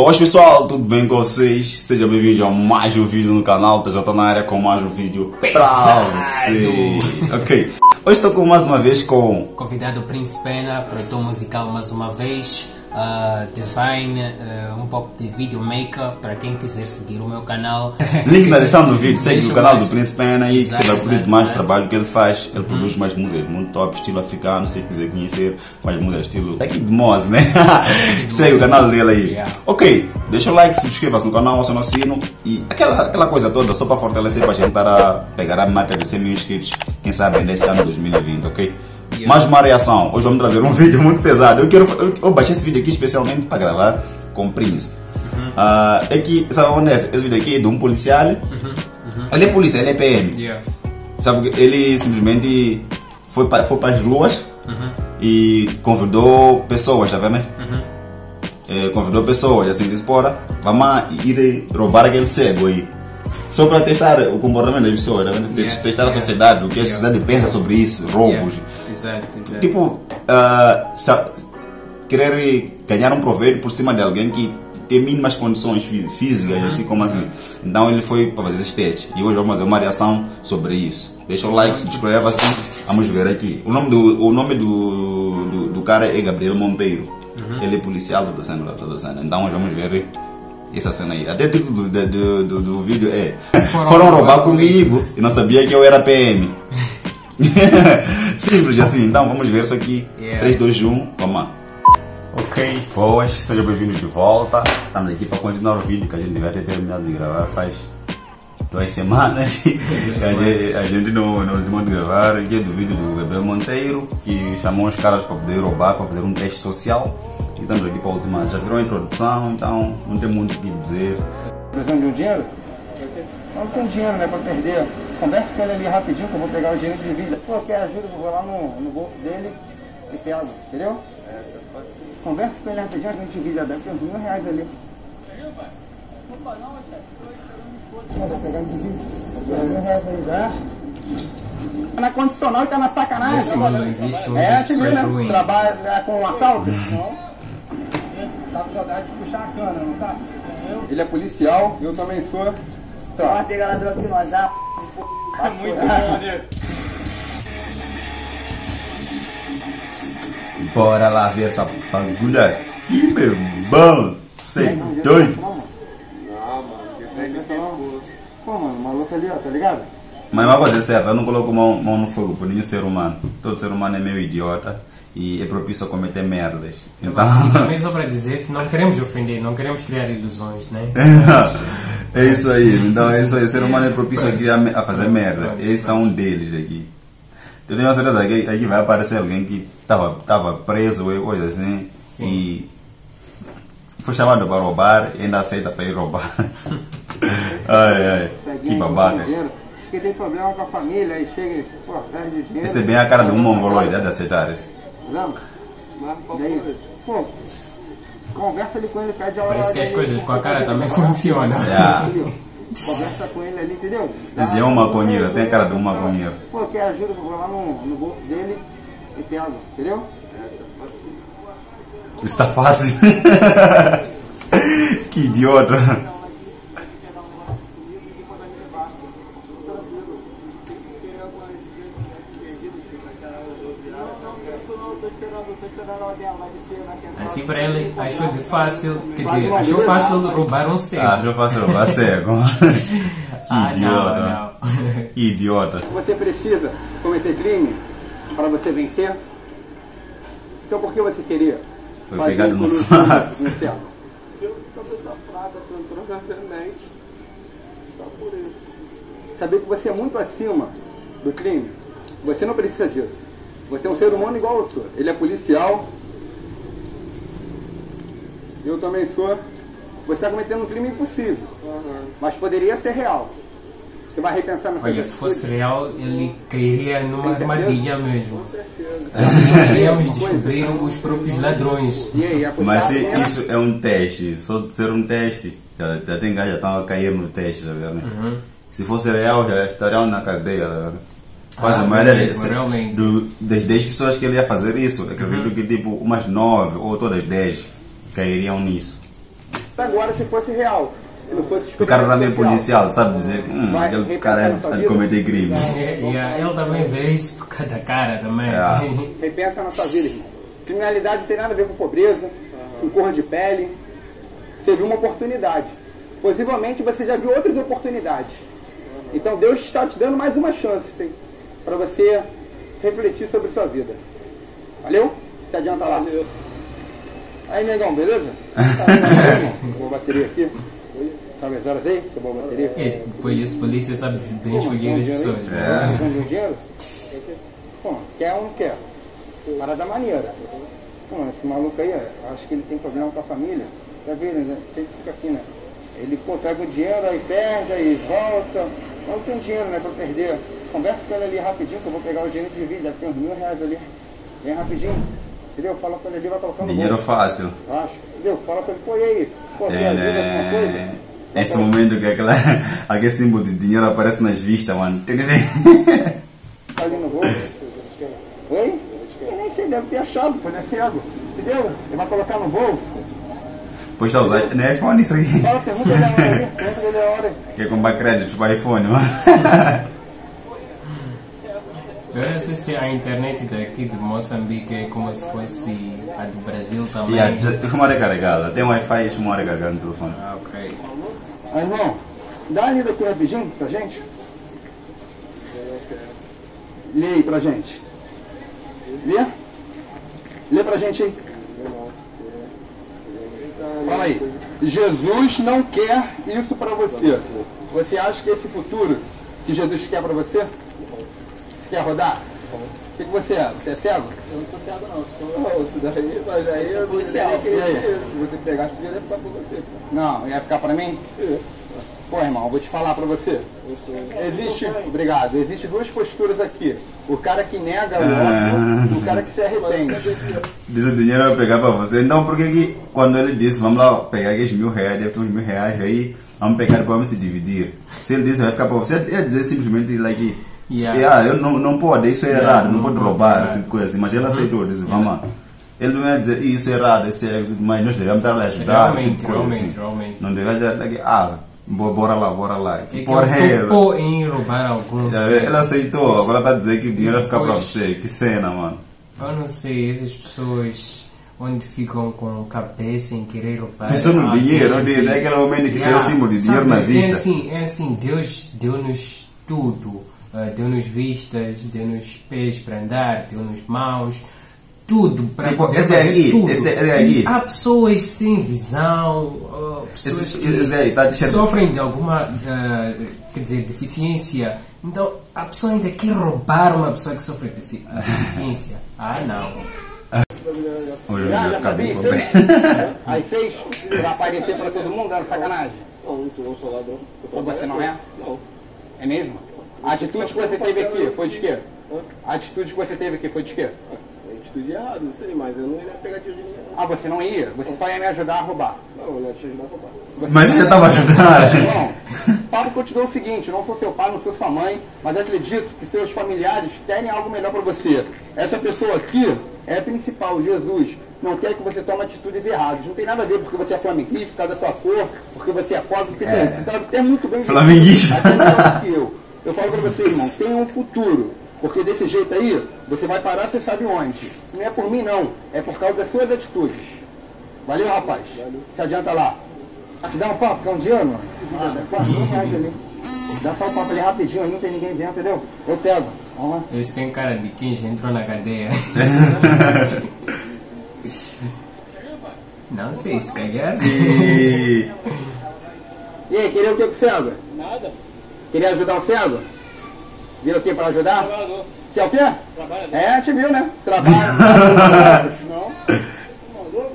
Boas pessoal, tudo bem com vocês? Seja bem-vindo a mais um vídeo no canal, já estou na área com mais um vídeo Pesado. pra você. Ok, hoje estou com mais uma vez com Convidado Prince Pena, produtor musical mais uma vez, ah, design, ah, um pouco de videomaker para quem quiser seguir o meu canal. link na descrição do vídeo, segue o canal mais- do Príncipe Pena aí que você vai curtir mais exato. trabalho que ele faz. Ele produz mais músicas muito top, estilo africano, se quiser conhecer mais músicas estilo daqui de Moz, né? segue o canal dele aí. Yeah. Ok, deixa o like, subscreva-se no canal, aciona o sino e aquela, aquela coisa toda só para fortalecer para a gente estar a pegar a marca de 100 mil inscritos, quem sabe nesse ano 2020, ok? Mais uma reação. Hoje vamos trazer um vídeo muito pesado. Eu, quero, eu, eu baixei esse vídeo aqui especialmente para gravar com o Prince. Ah, é que, sabe onde é? Esse vídeo aqui é de um policial. Ele é polícia, ele é PM. Yeah. Sabe, ele simplesmente foi para foi as ruas e convidou pessoas, tá vendo? Eh, convidou pessoas, assim, disse, porra, vamos ir roubar aquele cego aí. Só para testar o comportamento das pessoas, tá vendo? Yeah, testar a yeah, sociedade, o que a yeah. sociedade pensa sobre isso, roubos. Exato, exato. Tipo, sa- querer ganhar um proveito por cima de alguém que tem mínimas condições fí- físicas, assim como assim. Então ele foi para fazer esse teste. E hoje vamos fazer uma reação sobre isso. Deixa o like, subscreva assim. Vamos ver aqui. O nome do, o nome do, do, do cara é Gabriel Monteiro. Ele é policial da cena, da cena. Então hoje vamos ver essa cena aí. Até o título do, do, do, do vídeo é Foram Foram roubar roubar comigo e não sabia que eu era PM. Simples assim, então vamos ver isso aqui. Yeah. 3, 2, 1, vamos lá. Ok, boas, sejam bem-vindos de volta. Estamos aqui para continuar o vídeo que a gente devia ter terminado de gravar faz duas semanas. a, gente, a gente não, não terminou de gravar aqui é do vídeo do Gabriel Monteiro, que chamou os caras para poder roubar, para fazer um teste social. E estamos aqui para a última. Já virou a introdução, então não tem muito o que dizer. Precisando de um dinheiro? Não tem dinheiro, né, pra perder. Conversa com ele ali rapidinho que eu vou pegar o dinheiro de vida. Pô, quer ajuda, eu vou lá no, no bolso dele e pego, entendeu? Conversa com ele rapidinho que a gente divide, deve ter uns mil reais ali. Não, vou pegar mil reais aí já. Tá na condicional e tá na sacanagem. Nesse mundo existe muitas É, te pessoas né? ruins. Trabalha com assalto? Não. Tá com saudade de puxar a cana, não tá? Ele é policial, eu também sou. Vai Tá. pegar ladrão aqui no azar. Muito bom, né? Bora lá ver essa bagulho aqui, meu irmão. Cê é doido. Pô, mano, o maluco ali, ó, tá ligado? Mas uma coisa é certa, eu não coloco mão, mão no fogo por nenhum ser humano. Todo ser humano é meio idiota e é propício a cometer merdas. Então. Também só para dizer que não queremos ofender, não queremos criar ilusões, né? é isso aí, então é isso aí. O ser humano é propício aqui a, a fazer merda. Esse é um deles aqui. Eu tenho certeza que aqui vai aparecer alguém que estava tava preso ou coisa assim Sim. e foi chamado para roubar e ainda aceita para ir roubar. ai, ai, que babaca. que tem problema com a família, aí chega e, pô, perde dinheiro. Esse é bem a cara de um mongoloide, é de aceitar isso. Lembra? Daí, pô, conversa ali com ele, pede a hora Parece que as coisas com a cara também funcionam. Entendeu? Conversa com ele ali, entendeu? Esse é um maconheiro, tem a cara de um maconheiro. Pô, quer ajuda, eu vou lá no, no bolso dele e pego, entendeu? Isso tá fácil. que idiota. Assim para ele achou de fácil, quer dizer, achou fácil roubar um cego. Ah, eu fazer roubar cego. Ah, que não, idiota. não. Que idiota. Você precisa cometer crime para você vencer? Então por que você queria? Foi fazer pegado no um fato. inferno? cabeça fraca, tô entrando na internet. Só por isso. Saber que você é muito acima do crime, você não precisa disso. Você é um ser humano igual eu sou. Ele é policial. Eu também sou. Você está cometendo um crime impossível, mas poderia ser real. Você vai repensar nessa Olha, se fosse real, ele cairia numa certeza? armadilha mesmo. Poderíamos descobrir os próprios ladrões. E aí, é Mas a se pena? isso é um teste, só de ser um teste, já, já tem gajos já estão a cair no teste, tá vendo? Uhum. Se fosse real, já estariam na cadeia, tá vendo? Quase Ah, a maioria mesmo, desse- realmente. do, das 10 pessoas que ele ia fazer isso, acredito que tipo umas 9 ou todas 10 cairiam nisso. Agora, se fosse real, se não fosse O cara também é social, policial, sabe dizer que hum, Vai, aquele cara é de cometer crime. É, yeah, ele também vê isso por causa da cara também. É. Repensa na sua vida, irmão. Criminalidade não tem nada a ver com pobreza, com cor de pele. Você viu uma oportunidade. Possivelmente você já viu outras oportunidades. Então Deus está te dando mais uma chance para você refletir sobre sua vida. Valeu? Se adianta lá. Aí, negão, beleza? Tá vendo, Boa bateria aqui. Sabe as horas aí? Sua boa bateria? É, esse polícia sabe bem escolher as pessoas. É. Tá dando dinheiro? Pô, quer ou não quer? Parada maneira. Esse maluco aí, acho que ele tem problema com a família. Já viu, né? Sempre fica aqui, né? Ele, pô, pega o dinheiro, aí perde, aí volta. Mas não tem dinheiro, né, pra perder. Conversa com ele ali rapidinho, que eu vou pegar o dinheiro de vídeo, deve ter uns mil reais ali. Vem rapidinho. Entendeu? Fala com ele ali, vai colocando no Dinheiro bolso. fácil. Acho. Entendeu? Fala com ele, pô, e aí? Pô, tem ajuda alguma coisa? né? Vai Esse colocar- momento que aquela, aquele símbolo de dinheiro aparece nas vistas, mano. Tá ali no bolso. Oi? Eu nem sei, deve ter achado, pô, ele é cego. Entendeu? Ele vai colocar no bolso. Pois tá usando. Não é iPhone isso aqui. Fala, pergunta ele a hora. Pergunta ele a hora. Quer comprar crédito para iPhone, mano. Eu não sei se a internet daqui de Moçambique é como se fosse a do Brasil também. E a a chamada é carregada. Tem Wi-Fi e é carregada no telefone. Ah, ok. Aí, irmão, dá a lida aqui rapidinho pra gente. Lê aí pra gente. Lê? Lê pra gente aí. Fala aí. Jesus não quer isso pra você. Você acha que esse futuro que Jesus quer pra você? Você quer rodar? O que, que você é? Você é cego? Eu não sou cego não, sou... Não, isso daí, mas aí eu, sou policial. não queria E aí? Se você pegasse o dinheiro, ia ficar com você. pô. Não, ia ficar pra mim? É. Pô, irmão, vou te falar pra você. Eu sou... Existe, obrigado, existe duas posturas aqui. O cara que nega o Ah. óbvio e o cara que se arrepende. Diz o dinheiro vai pegar para você. Então, por que que quando ele disse, vamos lá pegar aqueles mil reais, deve ter uns mil reais aí, vamos pegar e vamos se dividir. Se ele disse vai ficar para você, ele ia dizer simplesmente, like, Yeah. yeah, eu não, não pode, isso é Yeah, errado, não, não pode roubar, yeah. tipo de coisa assim. Mas ele aceitou, disse, vamos lá. Ele não ia dizer, isso é errado, isso é, mas nós devemos estar lá ajudar. Realmente, tipo coisa realmente, assim. realmente. Não deve dizer, like, ah, bo- bora lá, bora lá. É que porra é topou em roubar alguns. Ele aceitou, agora está a dizer que o dinheiro vai ficar para você. Que cena, mano. Eu não sei, essas pessoas onde ficam com cabeça em querer roubar. Pensou no alguém, dinheiro, não diz, é aquele momento que saiu o símbolo de dinheiro na sabe, vista. É assim, é assim, Deus deu-nos tudo. Ah, deu-nos vistas, deu-nos pés para andar, deu-nos mãos, tudo para Tipo, poder esse fazer aqui, tudo. esse- há pessoas sem visão, ah, pessoas Esse- que esse aí, tá dizendo- sofrem de alguma, ah, quer dizer, deficiência. Então, a pessoa ainda quer roubar uma pessoa que sofre de defi- deficiência. Ah, não. Bem sabia? Fez? Aí fez? Pra aparecer pra todo mundo, era sacanagem. Não, não sou, ladrão. Ou você não é? Não. É mesmo? A atitude que você teve aqui foi de quê? A atitude que você teve aqui foi de quê? É atitude errada, não sei, mas eu não ia pegar dinheiro de. Ah, você não ia? Você só ia me ajudar a roubar. Não, eu não ia te ajudar a roubar. Você Mas você já estava ajudando. Te dou é o seguinte, não sou seu pai, não sou sua mãe, mas acredito que seus familiares querem algo melhor para você. Essa pessoa aqui é a principal, Jesus. Não quer que você tome atitudes erradas. Não tem nada a ver porque você é flamenguista, por causa da sua cor, porque você é pobre, porque você, você tá até muito bem Flamenguista. Até melhor que eu. Eu falo pra você, irmão, tenha um futuro. Porque desse jeito aí, você vai parar, você sabe onde. Não é por mim, não. É por causa das suas atitudes. Valeu, rapaz. Se adianta lá. Te dá um papo, quer um dinheiro, mano? Ah, dá quatro mil reais ali. Dá só um papo ali rapidinho aí, não tem ninguém vendo, entendeu? Eu pego. Vamos lá. Esse tem cara de quem já entrou na cadeia. Não sei, se calhar. E... Aí, queria o que o cego? Nada. Queria ajudar o cego? Veio aqui pra ajudar? Trabalhador. Você é o quê? Trabalha. É, te viu, né? Trabalho. Não.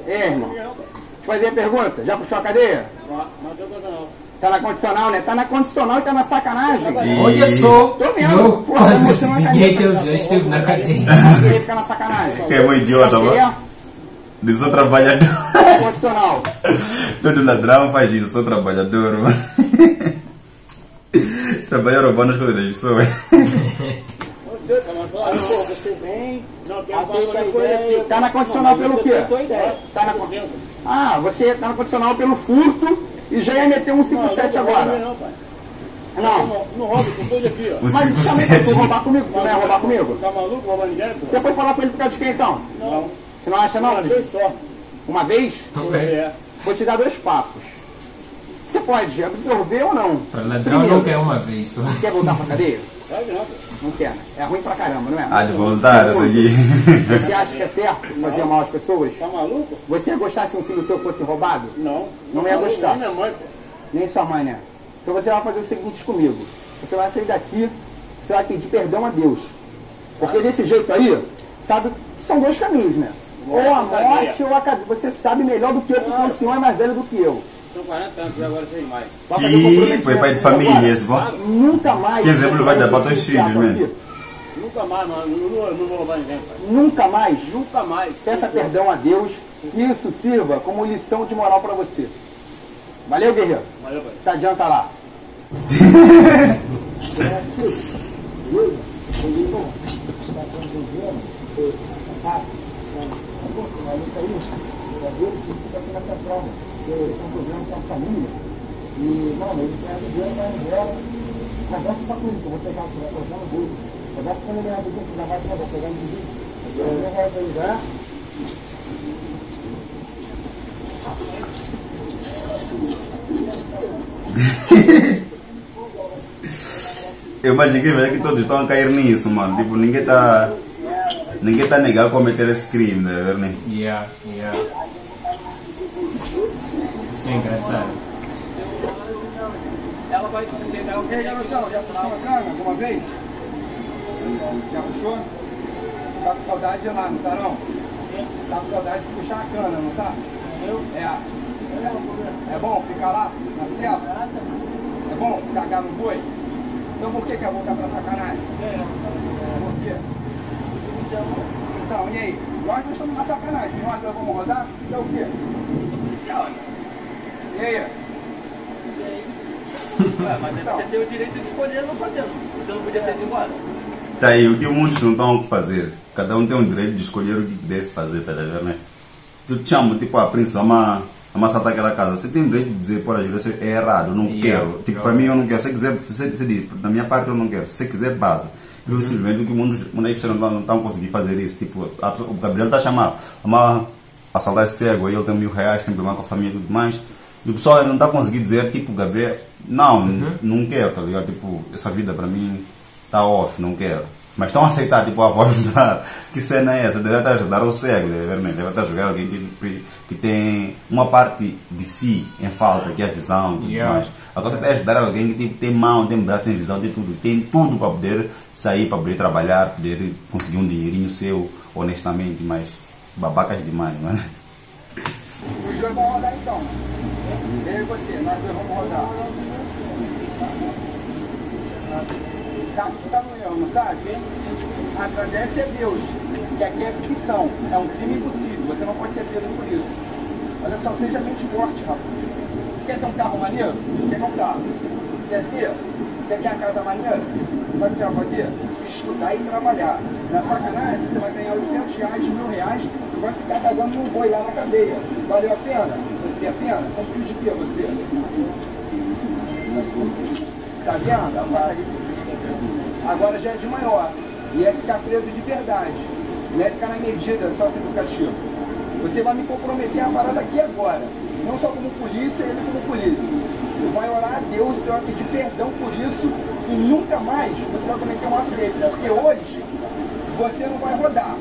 É, irmão. Deixa eu fazer a pergunta. Já puxou a cadeia? Não, coisa não. Tá na condicional, né? Tá na condicional e tá na sacanagem. E- Olha só, Tô vendo. eu Pô, quase tá adivinhei que ele já esteve na cadeia. Queria ficar na sacanagem. Que é um idiota, mano. Eu sou trabalhador. na condicional. Todo ladrão faz isso, eu sou trabalhador, mano. Trabalhar roubando as coisas das pessoas. Você, tá pô, vem, Aceita a ideia. Tá na condicional pelo quê? Tá na Ah, você tá no condicional pelo furto e já ia meter um 57 agora. Não, pai. Não. Não, não rouba, tô todo aqui, ó. Mas também pra tu 57. roubar comigo, tu não ia roubar comigo? Tá maluco roubar ninguém, pô? Você foi falar com ele por causa de quem então? Não. Você não acha não? Uma vez só. Uma vez? É. Vou te dar dois papos. Você pode absorver ou não? Para ladrão Primeiro, nunca é uma vez só. Quer voltar pra cadeia? Não. Não quer, né? É ruim pra caramba, não é? Ah, de voltar, essa Segundo, aqui. Você acha que é certo fazer mal às pessoas? Tá maluco? Você ia gostar se um filho seu fosse roubado? Não. Não ia gostar. Nem minha mãe, pô. Nem sua mãe, né? Então você vai fazer o seguinte comigo. Você vai sair daqui, você vai pedir perdão a Deus. Porque desse jeito aí, sabe, são dois caminhos, né? Ou a morte ou a cadeia. Você sabe melhor do que eu, porque o senhor é mais velho do que eu. São 40 anos, agora sei mais. Que foi pai de família esse, pô. Nunca mais. Que exemplo vai dar pra teus filhos, né? Nunca mais, mano. Não, não, vou roubar ninguém, pai. Nunca mais. Nunca mais. Peça perdão a Deus que isso sirva como lição de moral pra você. Valeu, guerreiro. Valeu, pai. Se adianta lá. E, mano, ele quer viver, vai embora. Conversa só comigo, que eu vou pegar o que vai colocar no bolso. Conversa com ele, rapidinho, que já vai que eu vou pegar no. Eu vou pegar. Eu imaginei velho, que todos estão a cair nisso, mano. Tipo, ninguém tá. Ninguém tá negado a cometer esse crime, né, Verni? Yeah, yeah. Isso é engraçado. Ela vai pegar o E aí, garotão, já puxou a cana alguma vez? Já puxou? Tá com saudade de lá, não tá não? Tá com saudade de puxar a cana, não tá? Eu? É. É bom ficar lá, na selva? É bom cagar no boi? Então por que quer voltar pra sacanagem? Por quê? Então, e aí? Nós não estamos na sacanagem, nós não vamos rodar? Então o quê? E aí? Ué, mas aí você tem o direito de escolher não fazendo. Você não podia ter ido embora. Tá aí, o que muitos não estão a fazer. Cada um tem o direito de escolher o que deve fazer, tá ligado, né? Eu te chamo, tipo, a princesa, uma, assaltar aquela casa. Você tem o direito de dizer, por ajuda, isso é errado, eu não Yeah, quero. Tipo, yeah. para mim eu não quero. Se você quiser, se você, você diz, da minha parte eu não quero. Se você quiser, base. Eu simplesmente que muitos pessoas não estão conseguindo fazer isso. Tipo, a- o Gabriel está a chamar, uma assaltar cego, aí ele tem mil reais, tem problema com a família e tudo mais. E o pessoal não está conseguindo dizer, tipo, Gabriel, não, não quero, tá ligado? Tipo, essa vida para mim tá off, não quero. Mas estão a aceitar, tipo, a voz ajudar. Que cena é essa? Deve estar a ajudar o cego, deve, deve estar a ajudar alguém que, que tem uma parte de si em falta, que é a visão e tudo Yeah. mais. Agora você está a ajudar alguém que tipo, tem mão, tem braço, tem visão, tem tudo. Tem tudo para poder sair, para poder trabalhar, poder conseguir um dinheirinho seu, honestamente, mas babacas demais, mano. Dois vão rodar então. E você, nós dois vamos rodar. Sabe que você tá no erro, não sabe? A Deus, que aqui é ficção, é um crime impossível, você não pode ser preso por isso. Olha só, seja mente forte, rapaz. Você quer ter um carro maneiro? Quer um carro? Quer ter? Quer ter uma casa maneira? Sabe o que você vai fazer? Estudar e trabalhar. Na sacanagem, você vai ganhar 800 reais, mil reais e vai ficar cagando num boi lá na cadeia. Valeu a pena? Valeu a pena? Cumpriu de quê você? Tá vendo? Agora já é de maior. E é ficar preso de verdade. Não é ficar na medida socioeducativa. Você vai me comprometer a parada aqui agora. Não só como polícia, ele como polícia. Você vai orar a Deus, você vai pedir perdão por isso e nunca mais você vai cometer um ato desse. Porque hoje você não vai rodar.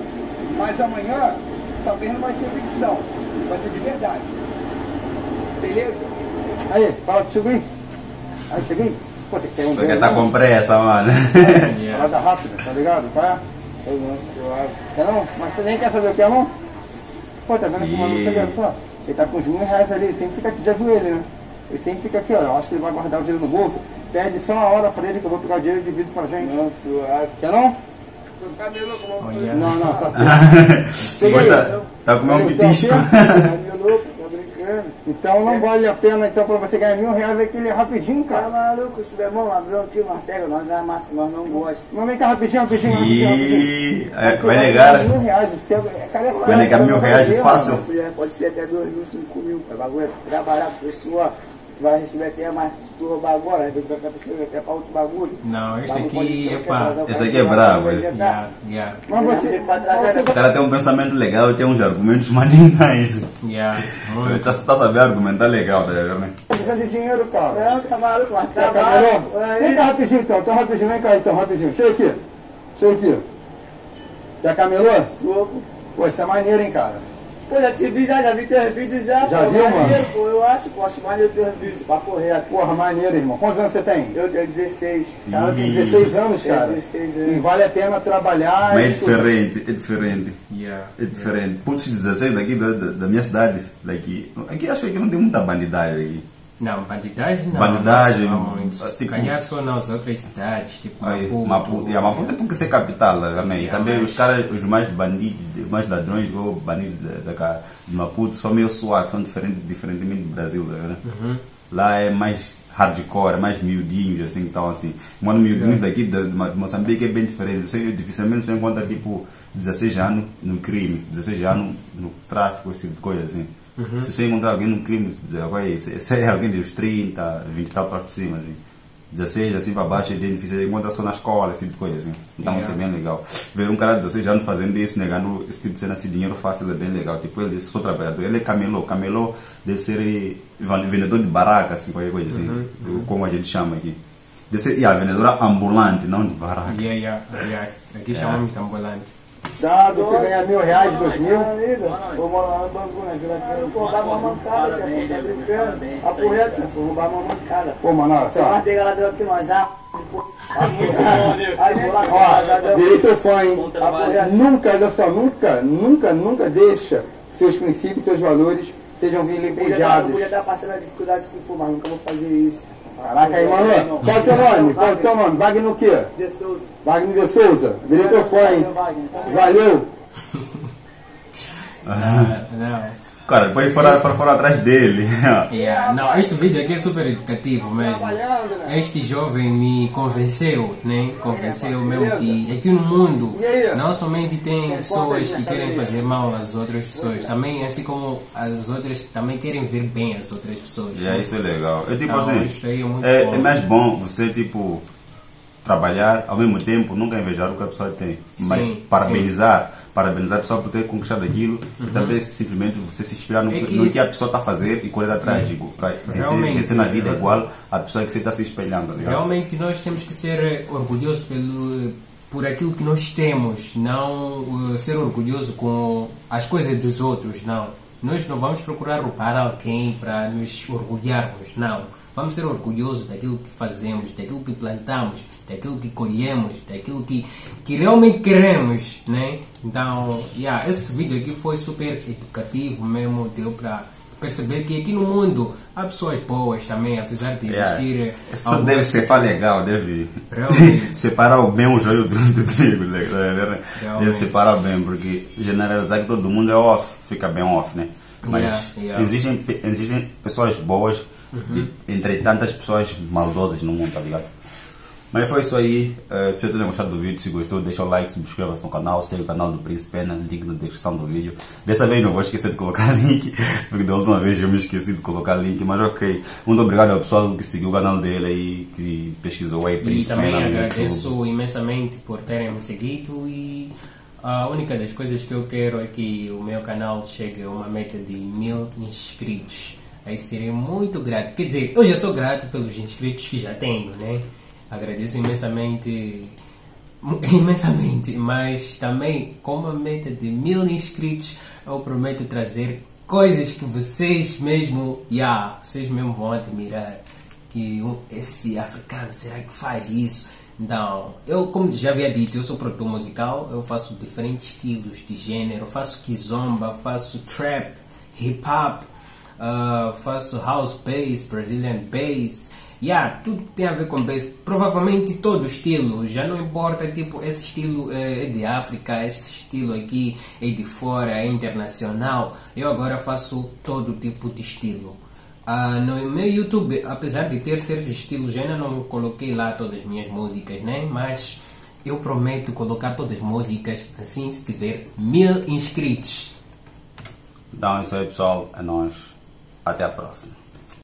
Mas amanhã talvez não vai ser ficção. Vai ser de verdade. Beleza? Aí, fala chegou aí. Aí, cheguei. Pô, tem que ter um Porque tá com pressa, mano. Parada rápida, tá ligado? Qual é? Eu não, suave. Quer não? Mas você nem quer saber o que é não? Pô, tá vendo que o maluco tá vendo só? Ele tá com uns mil reais ali, ele sempre fica aqui, já viu ele, né? Ele sempre fica aqui, ó. Eu acho que ele vai guardar o dinheiro no bolso. Pede só uma hora pra ele que eu vou pegar o dinheiro e divido pra gente. Não, suave. Quer não? Cabelo Oh. Não, não, tá certo. Mas tá, tá com o meu pitisco. Tá? Então não vale a pena então pra você ganhar mil reais aquele rapidinho, Cara, cara. maluco, esse meu irmão ladrão aqui, nós pega, nós amassa que nós não gostamos. Mas vem cá rapidinho, rapidinho, rapidinho, rapidinho. É, Você vai negar, ganhar Mil reais, você é cara é vai negar mil reais de fácil. Mulher, Pode ser até dois mil, cinco mil, cara. Bagulho é trabalhar com pessoa. Tu vai receber até mais se tu roubar agora, às vezes vai ficar receber até pra outro bagulho. Não, Bagulho aqui é pá. Esse aqui é vai brabo, esse. Yeah, yeah, Mas você, O cara tem um pensamento legal e tem uns argumentos maneiros. yeah. Ele tá, tá sabendo argumentar legal, tá ligado, né? precisa de dinheiro, cara. Não, tá maluco, mas Tá, trabalha. Camelô? Vem cá rapidinho então, então rapidinho, vem cá então, rapidinho. Chega aqui. Chega aqui. Já camelô? Soco. Pô, isso é maneiro, hein, cara. Pô, já te vi já, já vi teus vídeos já. Já pô, viu, maneiro, mano? Pô, eu acho, pô, acho maneiro teus vídeos, papo reto. Porra, maneiro, irmão. Quantos anos você tem? Eu tenho 16. Cara, tem 16 anos, Tenho cara. 16 E anos. vale a pena trabalhar. Mas é diferente, é diferente. Yeah. É diferente. Putz, 16 daqui da, da, da minha cidade. Daqui, aqui acho que não tem muita bandidagem aqui. Não, bandidagem não. Bandidagem, Não, muito. Se tipo- calhar só nas outras cidades, tipo Aí, Maputo. Maputo, a Maputo é porque ser capital, né? E Yeah, também mas- os caras, os mais bandidos, os mais ladrões ou bandidos da, da, de Maputo são meio suaves, são diferentes, diferentemente do Brasil, né? Uhum. Lá é mais hardcore, é mais miudinhos, assim, então assim. Mano, miudinhos daqui de, de Ma- de Moçambique é bem diferente. Você dificilmente você encontra tipo 16 anos no crime, 16 anos no tráfico, esse tipo de coisa assim. Se você encontrar alguém no crime, vai, se se é alguém dos 30, 20 e tal para cima, assim. 16 assim para baixo é difícil, encontra só na escola, esse tipo de coisa assim. Então Yeah. isso é bem legal. Ver um cara de 16 anos fazendo isso, negando esse tipo de cena, esse dinheiro fácil é bem legal. Tipo, ele disse, sou trabalhador, ele é camelô, camelô deve ser eh, vendedor de baraca, assim, qualquer coisa assim, como a gente chama aqui. Deve ser, yeah, vendedora ambulante, não de baraca. Yeah, yeah, yeah. Aqui chamamos de ambulante. Dá, você ganha mil reais, dois mil. Vou morar lá no Bangu, na Vila Cana. Pô, roubar uma mancada, você for, tá brincando. Papo reto, você for roubar uma mancada. Pô, mano, ó, Você vai só. pegar ladrão aqui, nós ah, pô. Aí vou lá, Ó, virei seu fã, hein? Nunca, olha só, nunca, nunca, nunca deixa seus princípios, seus valores sejam vilipendiados. eu já tá passando as dificuldades que for, mas nunca vou fazer isso. Caraca, aí, mano. Qual é o teu nome? Qual é o teu nome? Wagner o quê? De Souza. Wagner de Souza. Teu fã, hein? Valeu. Ah, não. Cara, depois foram, foram, foram atrás dele. Yeah. Não, este vídeo aqui é super educativo mesmo. Este jovem me convenceu, né? Convenceu mesmo que aqui no mundo não somente tem pessoas que querem fazer mal às outras pessoas, também assim como as outras que também querem ver bem as outras pessoas. Já isso é legal. É tipo Não, assim, é é, é mais bom você tipo trabalhar ao mesmo tempo, nunca invejar o que a pessoa tem, mas Sim, parabenizar, parabenizar a pessoa por ter conquistado aquilo e também simplesmente você se inspirar no, Uhum. É que- no que a pessoa está a fazer e correr atrás, tipo, para vencer, na vida igual a pessoa que você está se espelhando, tá ligado? Realmente nós temos que ser orgulhosos pelo, por aquilo que nós temos, não eh, ser orgulhoso com as coisas dos outros, não. Nós não vamos procurar roubar alguém para nos orgulharmos, não. Vamos ser orgulhosos daquilo que fazemos, daquilo que plantamos, daquilo que colhemos, daquilo que, que realmente queremos, né? Então, yeah, esse vídeo aqui foi super educativo mesmo, deu para perceber que aqui no mundo há pessoas boas também, apesar de Yeah. existir Só algumas- deve ser pá legal, deve separar o bem o joio do, do trigo, né? Deve separar bem, porque generalizar que todo mundo é off, fica bem off, né? Mas Yeah, yeah. Existem, existem pessoas boas de- entre tantas pessoas maldosas no mundo, tá ligado? Mas foi isso aí. Uh, espero que tenham gostado do vídeo. Se gostou, deixa o like, subscreva-se no canal, segue o canal do Príncipe Pena, link na descrição do vídeo. Dessa vez não vou esquecer de colocar link, porque da última vez eu me esqueci de colocar link, mas ok. Muito obrigado ao pessoal que seguiu o canal dele aí, que pesquisou aí E Príncipe também Pena no YouTube. agradeço imensamente por terem me seguido e a única das coisas que eu quero é que o meu canal chegue a uma meta de mil inscritos. Aí serei muito grato. Quer dizer, eu já sou grato pelos inscritos que já tenho, né? Agradeço imensamente, imensamente, mas também com a meta de mil inscritos eu prometo trazer coisas que vocês mesmo, yeah, vocês mesmo vão admirar que esse africano, será que faz isso? Então, eu, como já havia dito, eu sou produtor musical, eu faço diferentes estilos de gênero, faço kizomba, faço trap, hip hop, ah, faço house bass, Brazilian bass. Yeah, tudo tem a ver com bass. Provavelmente todo estilo, já não importa, tipo, esse estilo eh, é de África, esse estilo aqui é de fora, é internacional. Eu agora faço todo tipo de estilo. Ah, no meu YouTube, apesar de ter certos estilos, ainda não coloquei lá todas as minhas músicas, né? Mas eu prometo colocar todas as músicas assim se tiver mil inscritos. Então é isso aí pessoal, é nóis. Até a próxima.